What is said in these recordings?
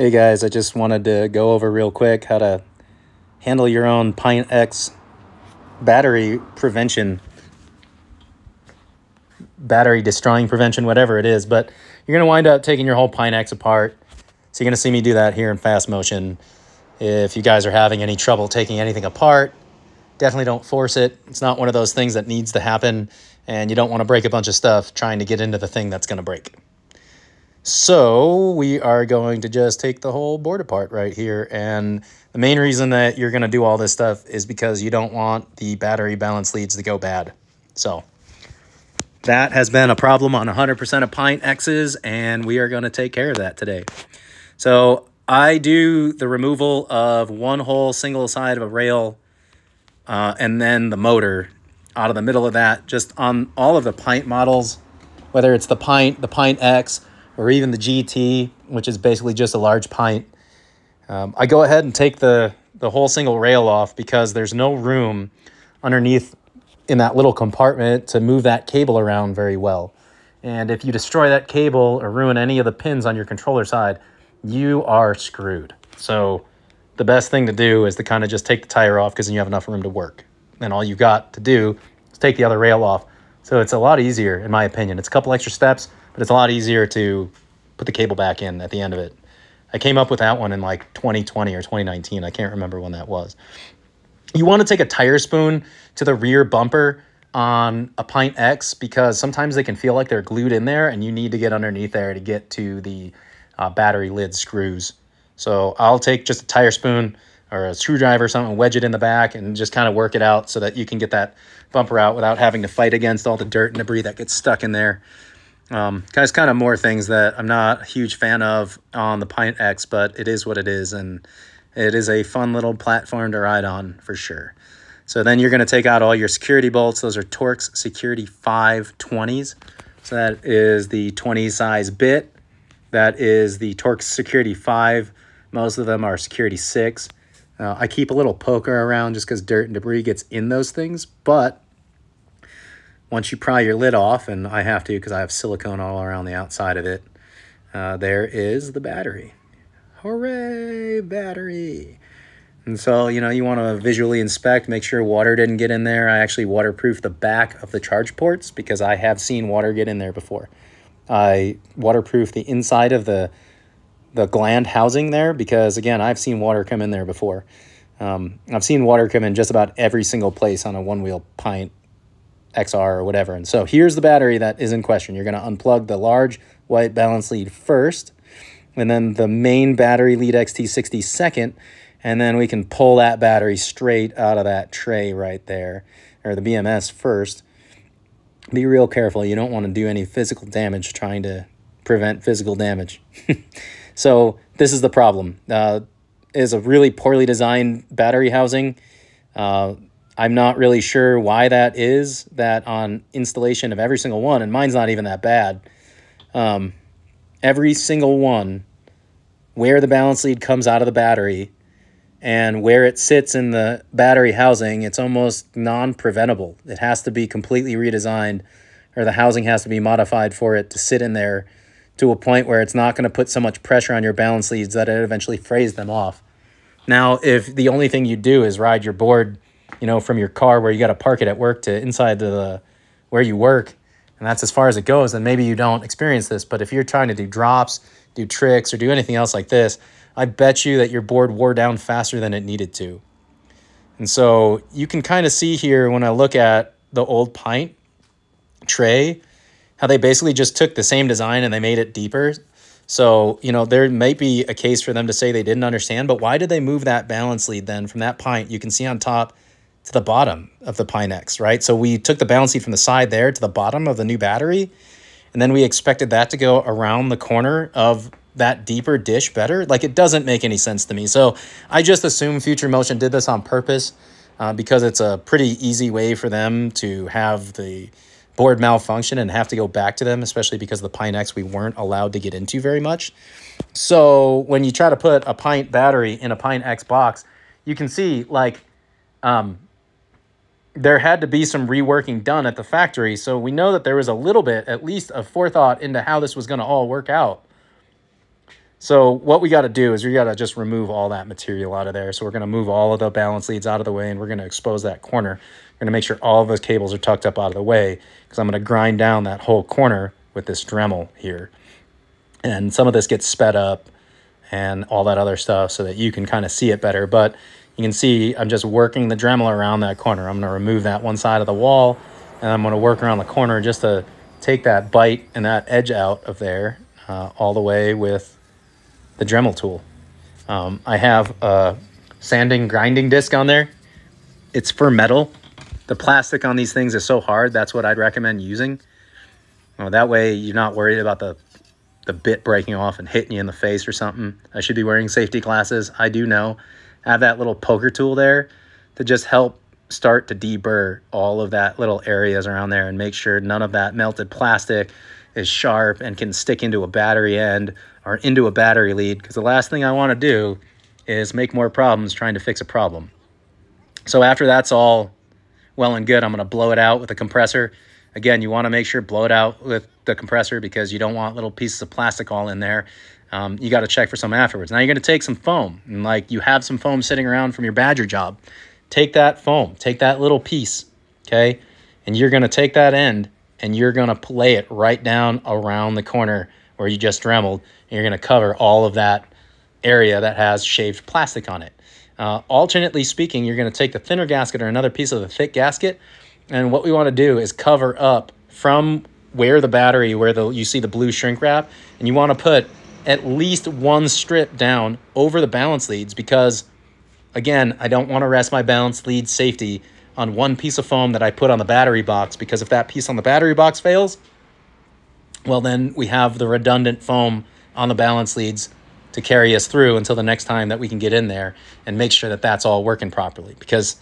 Hey guys, I just wanted to go over real quick how to handle your own Pint X battery prevention, battery destroying prevention, whatever it is. But you're going to wind up taking your whole Pint X apart. So you're going to see me do that here in fast motion. If you guys are having any trouble taking anything apart, definitely don't force it. It's not one of those things that needs to happen, and you don't want to break a bunch of stuff trying to get into the thing that's going to break. So we are going to just take the whole board apart right here. And the main reason that you're going to do all this stuff is because you don't want the battery balance leads to go bad. So that has been a problem on 100% of Pint X's, and we are going to take care of that today. So I do the removal of one whole single side of a rail uh, and then the motor out of the middle of that, just on all of the Pint models, whether it's the Pint, the Pint X, or even the GT, which is basically just a large pint. Um, I go ahead and take the, the whole single rail off because there's no room underneath in that little compartment to move that cable around very well. And if you destroy that cable or ruin any of the pins on your controller side, you are screwed. So the best thing to do is to kind of just take the tire off because then you have enough room to work. And all you've got to do is take the other rail off. So it's a lot easier, in my opinion. It's a couple extra steps, but it's a lot easier to put the cable back in at the end of it. I came up with that one in like 2020 or 2019. I can't remember when that was. You want to take a tire spoon to the rear bumper on a Pint X because sometimes they can feel like they're glued in there and you need to get underneath there to get to the uh, battery lid screws. So I'll take just a tire spoon or a screwdriver or something, wedge it in the back and just kind of work it out so that you can get that bumper out without having to fight against all the dirt and debris that gets stuck in there. Um, guys, kind of more things that I'm not a huge fan of on the Pint X, but it is what it is, and it is a fun little platform to ride on for sure. So then you're going to take out all your security bolts. Those are Torx Security 520s. So that is the 20 size bit. That is the Torx Security 5. Most of them are Security 6. Uh, I keep a little poker around just because dirt and debris gets in those things, but once you pry your lid off, and I have to because I have silicone all around the outside of it, uh, there is the battery. Hooray, battery. And so, you know, you want to visually inspect, make sure water didn't get in there. I actually waterproof the back of the charge ports because I have seen water get in there before. I waterproof the inside of the the gland housing there because, again, I've seen water come in there before. Um, I've seen water come in just about every single place on a one-wheel pint XR or whatever. And so here's the battery that is in question. You're going to unplug the large white balance lead first, and then the main battery lead XT60 second, and then we can pull that battery straight out of that tray right there, or the BMS first. Be real careful. You don't want to do any physical damage trying to prevent physical damage. so this is the problem. Uh, is a really poorly designed battery housing. Uh, I'm not really sure why that is, that on installation of every single one, and mine's not even that bad, um, every single one, where the balance lead comes out of the battery and where it sits in the battery housing, it's almost non-preventable. It has to be completely redesigned or the housing has to be modified for it to sit in there to a point where it's not going to put so much pressure on your balance leads that it eventually frays them off. Now, if the only thing you do is ride your board you know, from your car where you got to park it at work to inside the where you work, and that's as far as it goes, then maybe you don't experience this. But if you're trying to do drops, do tricks, or do anything else like this, I bet you that your board wore down faster than it needed to. And so you can kind of see here when I look at the old pint tray, how they basically just took the same design and they made it deeper. So, you know, there might be a case for them to say they didn't understand, but why did they move that balance lead then from that pint? You can see on top to the bottom of the Pint X, right? So we took the balance lead from the side there to the bottom of the new battery, and then we expected that to go around the corner of that deeper dish better. Like it doesn't make any sense to me. So I just assume Future Motion did this on purpose uh, because it's a pretty easy way for them to have the board malfunction and have to go back to them, especially because the Pint X we weren't allowed to get into very much. So when you try to put a pint battery in a Pint X box, you can see like um, there had to be some reworking done at the factory. So we know that there was a little bit, at least, of forethought into how this was going to all work out. So what we got to do is we got to just remove all that material out of there. So we're going to move all of the balance leads out of the way and we're going to expose that corner. We're going to make sure all of those cables are tucked up out of the way because I'm going to grind down that whole corner with this Dremel here. And some of this gets sped up and all that other stuff so that you can kind of see it better. But you can see I'm just working the Dremel around that corner. I'm to remove that one side of the wall and I'm to work around the corner just to take that bite and that edge out of there uh, all the way with the Dremel tool. Um, I have a sanding grinding disc on there. It's for metal. The plastic on these things is so hard. That's what I'd recommend using. Well, that way you're not worried about the the bit breaking off and hitting you in the face or something. I should be wearing safety glasses. I do know. Have that little poker tool there to just help start to deburr all of that little areas around there and make sure none of that melted plastic is sharp and can stick into a battery end or into a battery lead because the last thing I want to do is make more problems trying to fix a problem. So after that's all well and good, I'm going to blow it out with a compressor. Again, you want to make sure blow it out with the compressor because you don't want little pieces of plastic all in there. Um, you got to check for some afterwards. Now you're going to take some foam and like you have some foam sitting around from your Badger job take that foam, take that little piece, okay? And you're going to take that end and you're going to play it right down around the corner where you just dremeled. And you're going to cover all of that area that has shaved plastic on it. Uh, alternately speaking, you're going to take the thinner gasket or another piece of the thick gasket. And what we want to do is cover up from where the battery, where the you see the blue shrink wrap, and you want to put at least one strip down over the balance leads because Again, I don't want to rest my balance lead safety on one piece of foam that I put on the battery box because if that piece on the battery box fails, well, then we have the redundant foam on the balance leads to carry us through until the next time that we can get in there and make sure that that's all working properly because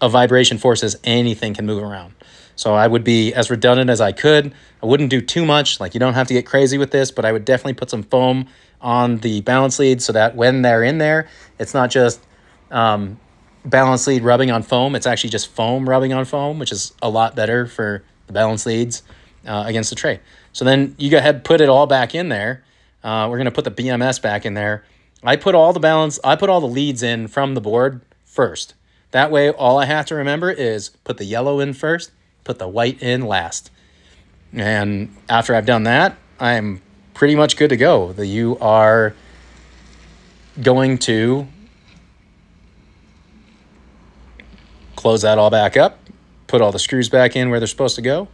of vibration forces, anything can move around. So I would be as redundant as I could. I wouldn't do too much. Like you don't have to get crazy with this, but I would definitely put some foam on the balance leads so that when they're in there, it's not just um, balance lead rubbing on foam. It's actually just foam rubbing on foam, which is a lot better for the balance leads uh, against the tray. So then you go ahead, put it all back in there. Uh, we're going to put the BMS back in there. I put all the balance, I put all the leads in from the board first. That way, all I have to remember is put the yellow in first, put the white in last. And after I've done that, I'm pretty much good to go. The you are going to close that all back up, put all the screws back in where they're supposed to go,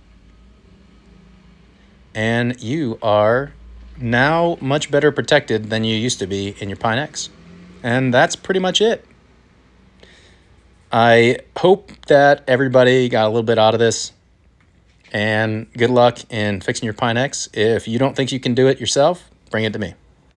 and you are now much better protected than you used to be in your Pint X. And that's pretty much it. I hope that everybody got a little bit out of this. And good luck in fixing your Pint X. If you don't think you can do it yourself, bring it to me.